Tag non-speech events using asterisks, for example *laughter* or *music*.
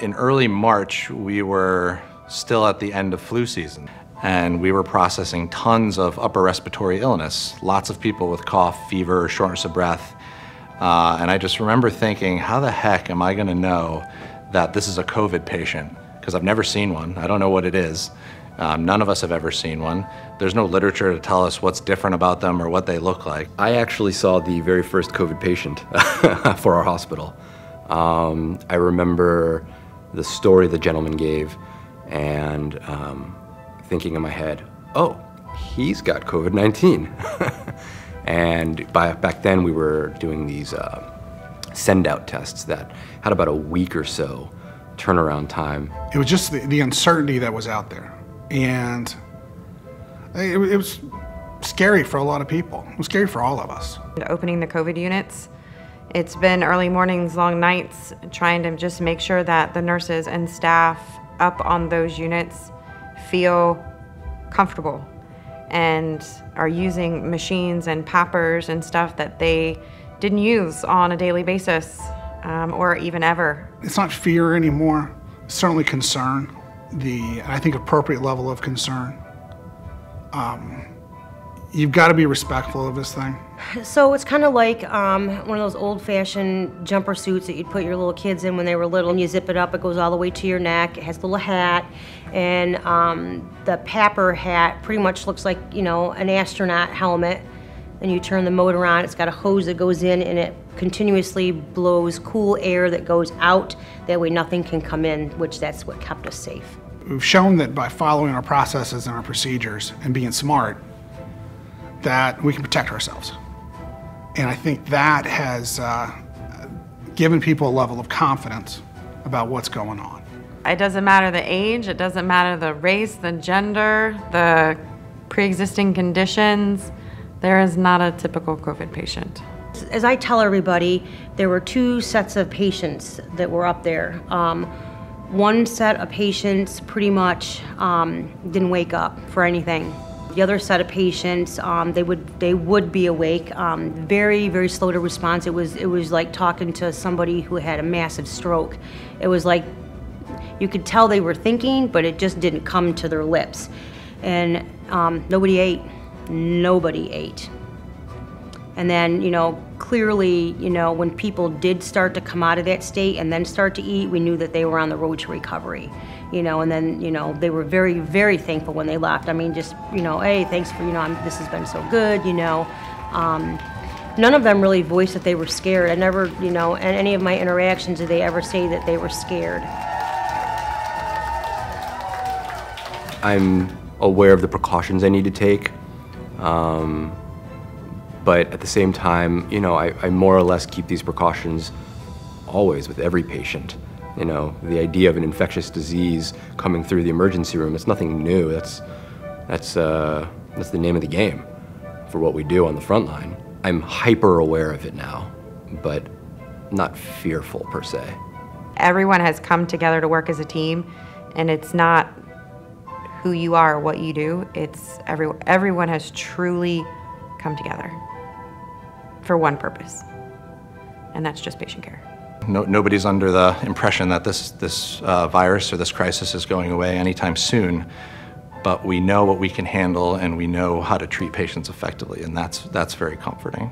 In early March, we were still at the end of flu season, and we were processing tons of upper respiratory illness, lots of people with cough, fever, shortness of breath. Uh, and I just remember thinking, how the heck am I going to know that this is a COVID patient? Because I've never seen one. I don't know what it is. Um, none of us have ever seen one. There's no literature to tell us what's different about them or what they look like. I actually saw the very first COVID patient *laughs* for our hospital. Um, I remember the story the gentleman gave and um, thinking in my head, oh, he's got COVID 19. *laughs* and by, back then, we were doing these uh, send out tests that had about a week or so turnaround time. It was just the, the uncertainty that was out there. And it, it was scary for a lot of people. It was scary for all of us. Opening the COVID units it's been early mornings, long nights, trying to just make sure that the nurses and staff up on those units feel comfortable and are using machines and PAPRs and stuff that they didn't use on a daily basis um, or even ever. It's not fear anymore, it's certainly concern, the, I think, appropriate level of concern. Um, you've got to be respectful of this thing. So it's kind of like um, one of those old-fashioned jumper suits that you'd put your little kids in when they were little, and you zip it up. It goes all the way to your neck. It has a little hat, and um, the PAPR hat pretty much looks like you know an astronaut helmet. And you turn the motor on. It's got a hose that goes in, and it continuously blows cool air that goes out. That way, nothing can come in, which that's what kept us safe. We've shown that by following our processes and our procedures and being smart, that we can protect ourselves. And I think that has uh, given people a level of confidence about what's going on. It doesn't matter the age, it doesn't matter the race, the gender, the pre-existing conditions. There is not a typical COVID patient. As I tell everybody, there were two sets of patients that were up there. Um, one set of patients pretty much um, didn't wake up for anything. The other set of patients, um, they would they would be awake, um, very very slow to response. It was it was like talking to somebody who had a massive stroke. It was like you could tell they were thinking, but it just didn't come to their lips. And um, nobody ate. Nobody ate. And then, you know, clearly, you know, when people did start to come out of that state and then start to eat, we knew that they were on the road to recovery. You know, and then, you know, they were very, very thankful when they left. I mean, just, you know, hey, thanks for, you know, I'm, this has been so good, you know. Um, none of them really voiced that they were scared. I never, you know, in any of my interactions did they ever say that they were scared. I'm aware of the precautions I need to take. Um, but at the same time, you know, I, I more or less keep these precautions always with every patient. You know, the idea of an infectious disease coming through the emergency room, it's nothing new. That's, that's, uh, that's the name of the game for what we do on the front line. I'm hyper aware of it now, but not fearful per se. Everyone has come together to work as a team, and it's not who you are what you do. It's every, everyone has truly come together for one purpose, and that's just patient care. No, nobody's under the impression that this, this uh, virus or this crisis is going away anytime soon, but we know what we can handle and we know how to treat patients effectively, and that's, that's very comforting.